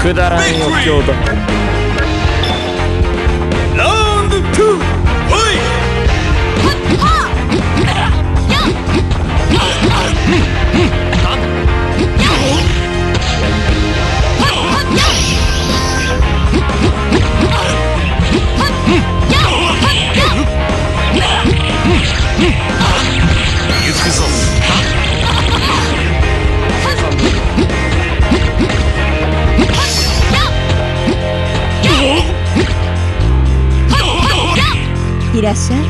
くだらん。よいらっしゃい。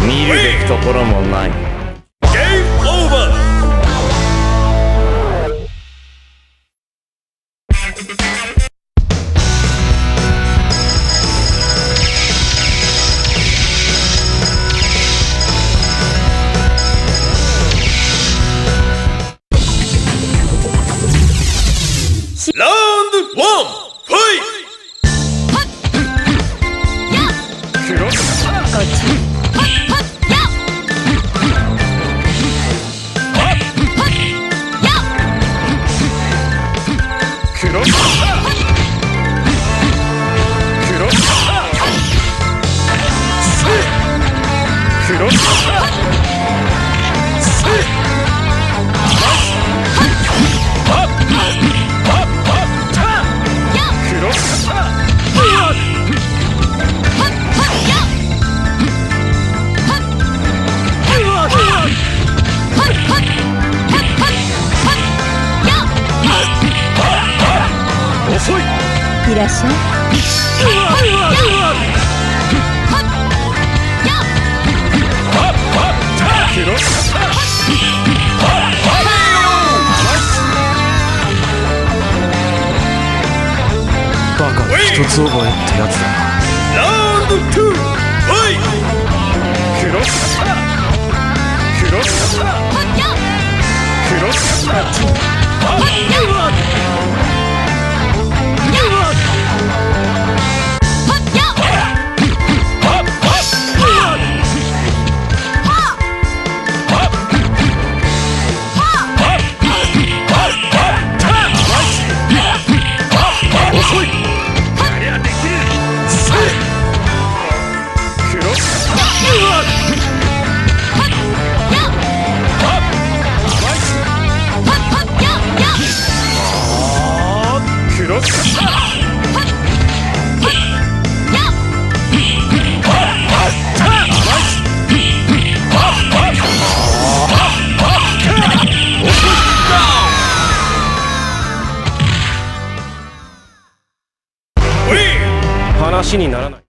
見るべきところもない。一つ覚えってやつだ。ラウンド2ファイクロスカクロスクにならない。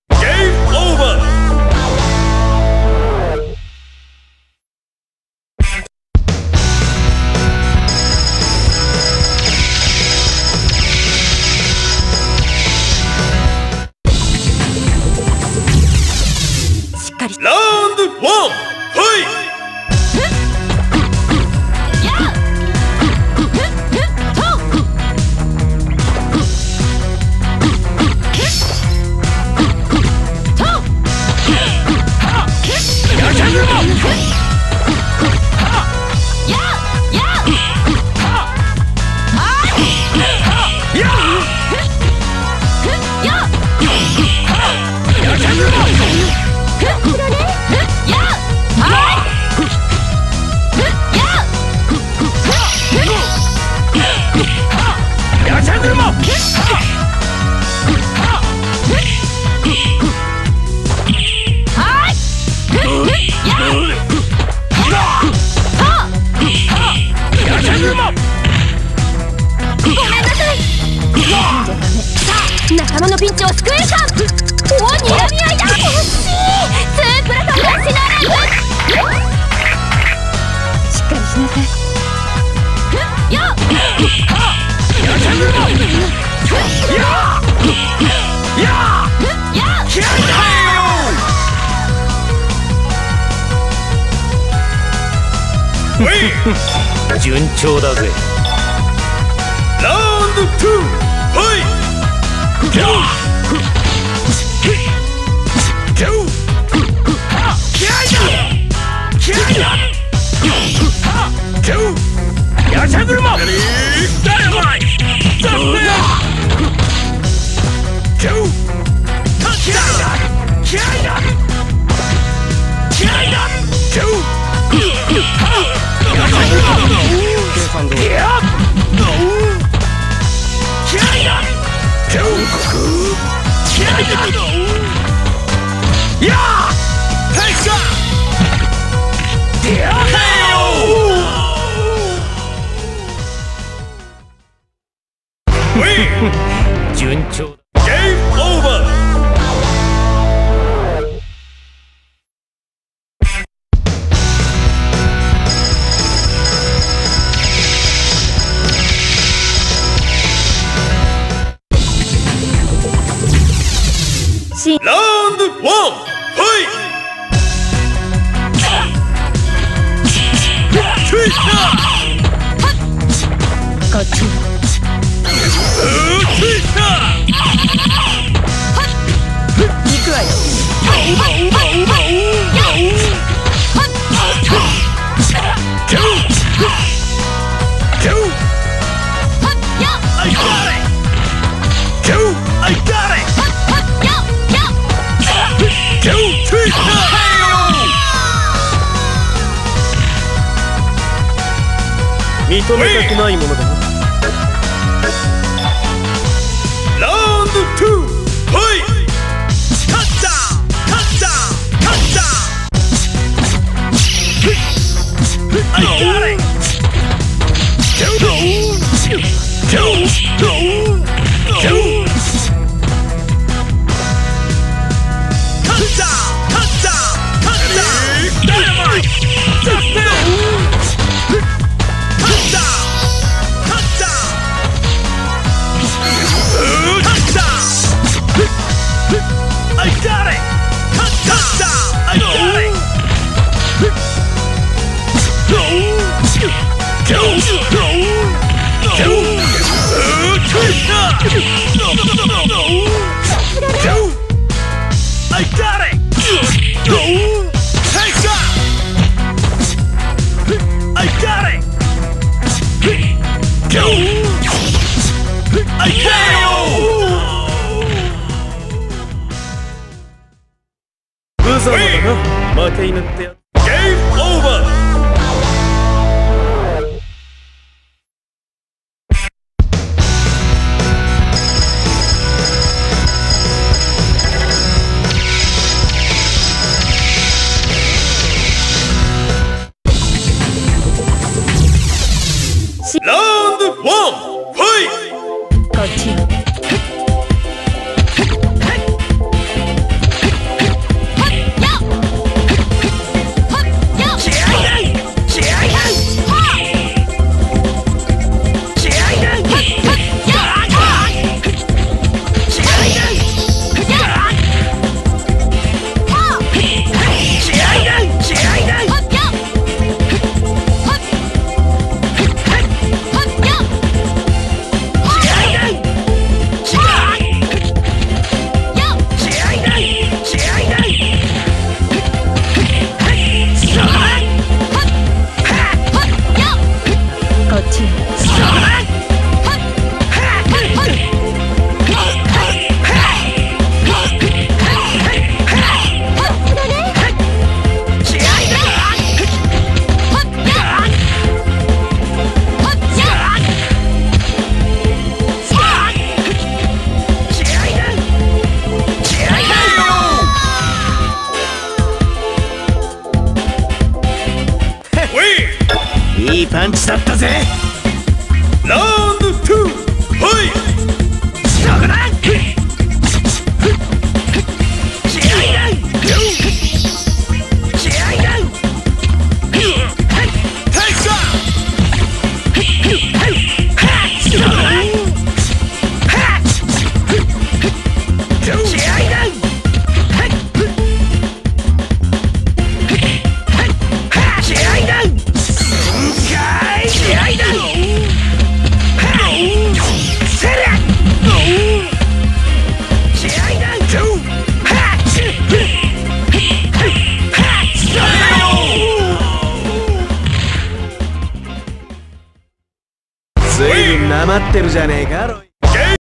のピンチを救えるかお睨み合いだ惜しいプラトンが死なしっかりしなさいよっ順調だぜラウンド2ファイト Yeah. 認めたくないものだな。Game over! Round one, fight! Continue.